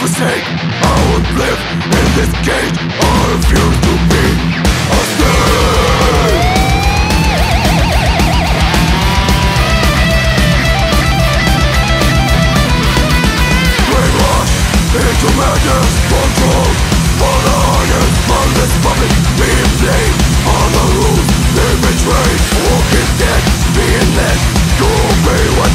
forsake I would live in this cage I refuse to be a slave. Brainwash into madness Controlled by the highest from this public Being blamed on the rules they betrayed Walking dead, being led to be.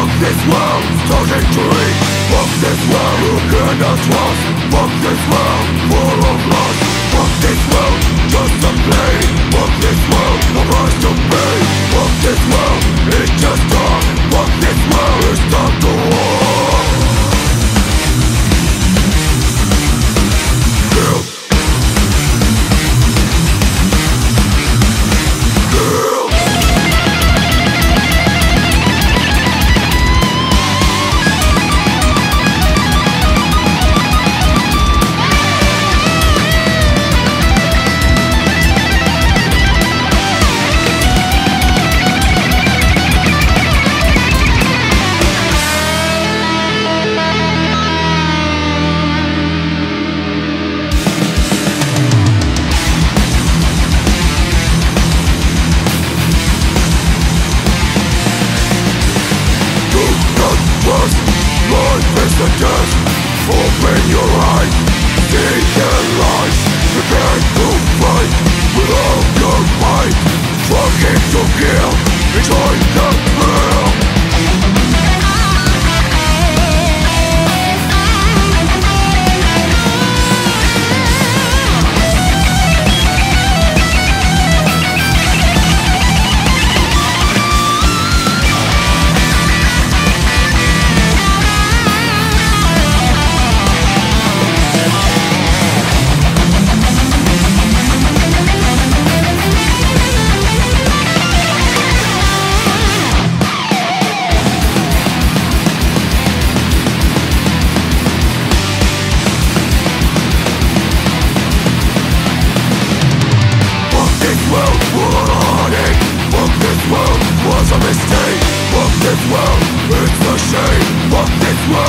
Fuck this world, starting to leak Fuck this world, who cannot trust? Fuck this world, full of loss Fuck this world, just a play. Fuck this world, a price to pay. Fuck this world, it's just talk Fuck this world, it's time to war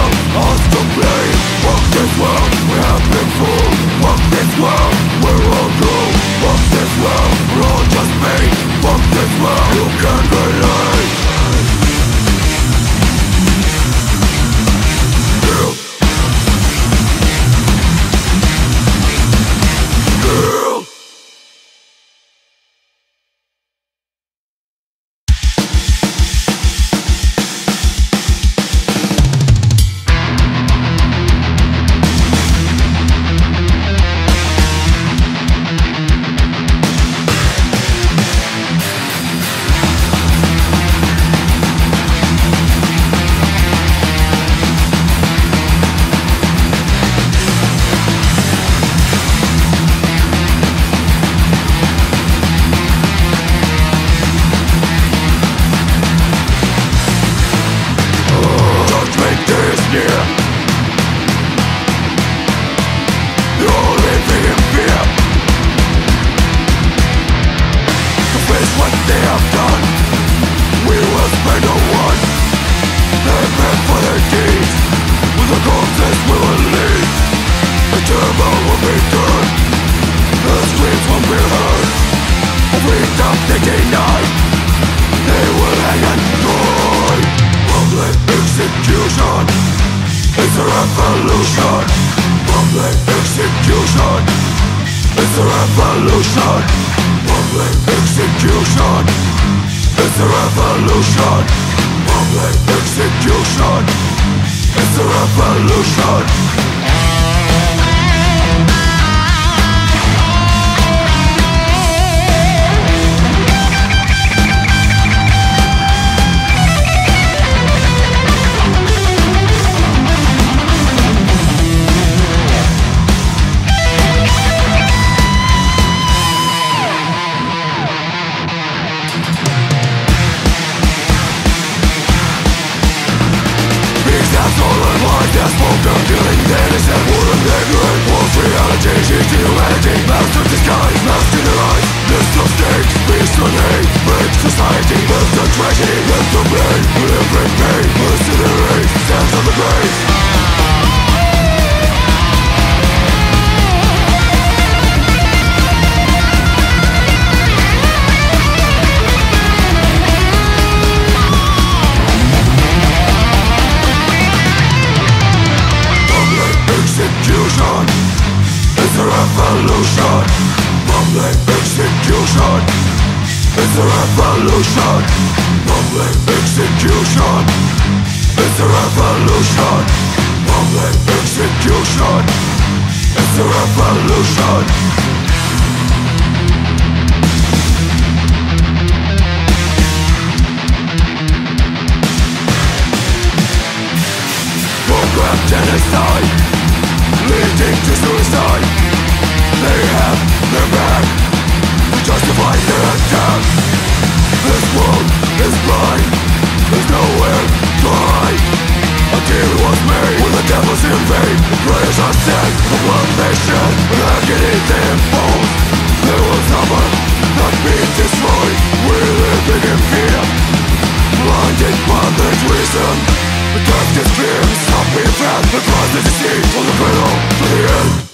us to Fuck this world, we have been fooled Fuck this world, we're all Fuck this world, we're all just made Fuck this world, you can't relate screams won't be heard time they will hang and die Public execution. A revolution Public execution a revolution. Public execution a revolution. Public execution a revolution has spoken Killing the innocent, war and ignorant False reality, cheat humanity Master disguise, mask in their eyes List of stakes, peace and hate Break society, lift the tragedy Lift the blame, in pain Incinerate, stands on the grave revolution. Public execution. It's a revolution. Genocide. Leading to suicide. They have their back To justify their attack was made When the devil's in vain prayers are said The blood they shed And agony they impose There will suffer Not be destroyed. We're living in fear Blinded by this reason. The darkness fears Stop being fed The cross is the from the cradle to the end